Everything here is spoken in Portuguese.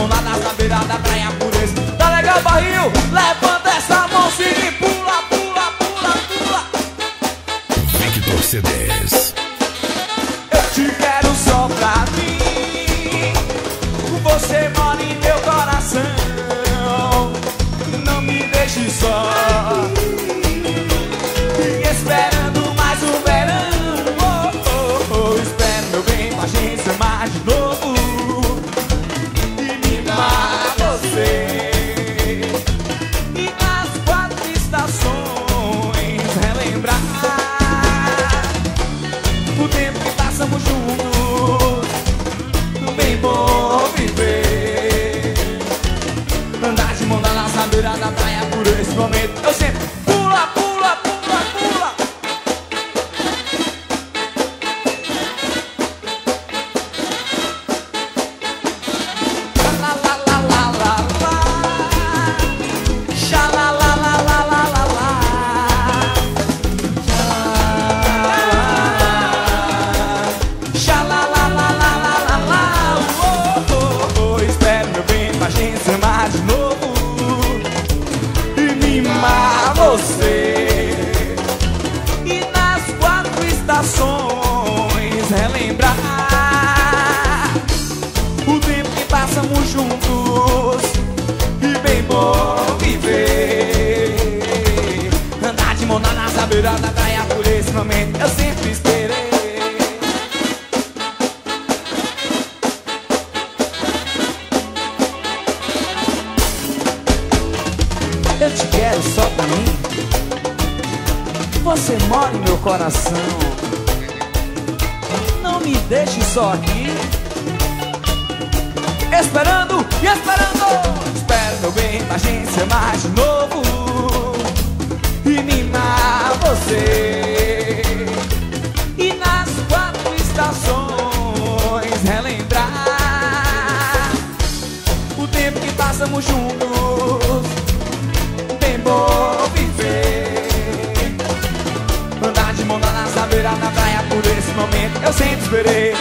mão lá na beira da praia pureza. Tá legal, barril? Levanta essa mão, se pula, pula, pula, pula. Victor CDs. Eu te quero só pra mim. Você mora em meu coração. Não me deixe só. Bem bom viver Andar de mão na beira da praia Por esse momento. Eu sempre beira da praia Por esse momento eu sempre esperei Eu te quero só pra mim. Você mora em meu coração. Não me deixe só aqui. Esperando e esperando. Espero, meu bem, pra gente de novo. Estações relembrar o tempo que passamos juntos bem bom viver. Andar de mão na beira da praia Por esse momento eu sempre esperei